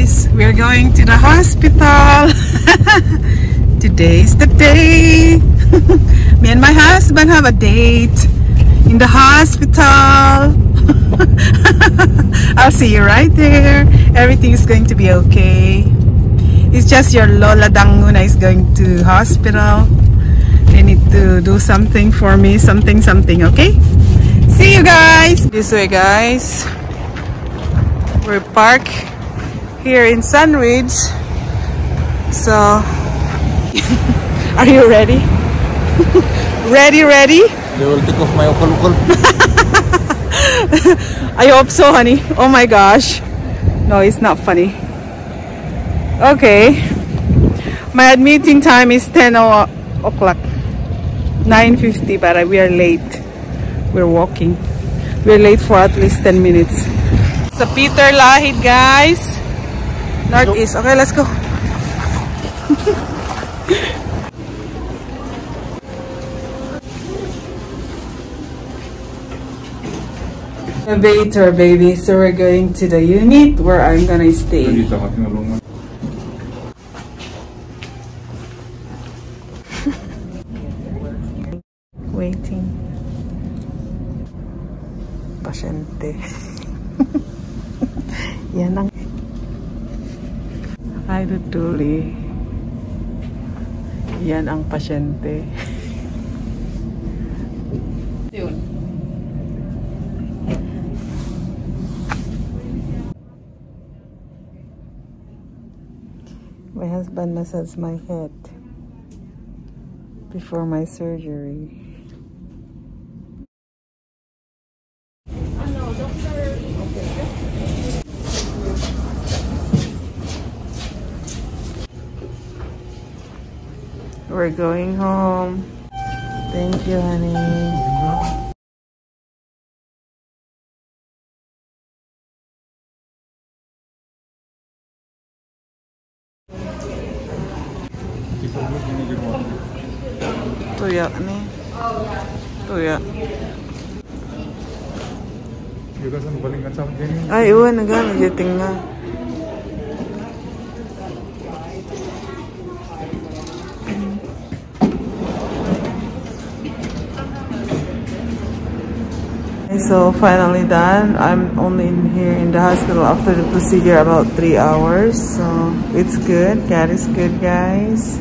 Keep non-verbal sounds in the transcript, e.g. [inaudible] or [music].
guys, we're going to the hospital. [laughs] Today's the day. [laughs] Me and my husband have a date in the hospital. [laughs] I'll see you right there. Everything is going to be okay. It's just your Lola Danguna is going to hospital. They need to do something for me, something, something, okay? See you guys! This way, guys. We're parked here in Sunridge. So, [laughs] are you ready? [laughs] ready, ready? They will take off my ukol-ukol. [laughs] I hope so, honey. Oh my gosh. No, it's not funny. Okay. My admitting time is 10 o'clock. 9.50, but we are late. We're walking. We're late for at least 10 minutes. Sa Peter Lougheed, guys. Northeast. Okay, let's go. [laughs] Elevator, baby. So we're going to the unit where I'm gonna stay. Dito ka tinulungan. [laughs] Waiting. Pasyente. [laughs] Yan ang... Hi, Tutuli. Yan ang pasyente. Yun. My husband massaged my head before my surgery. We're going home. Thank you, honey. Tuya ni. Tuya. Juga sa balingan sa akin. Ay, uwan na gano'n. Giting nga. So finally done. I'm only in here in the hospital after the procedure about three hours. So it's good. God is good, guys.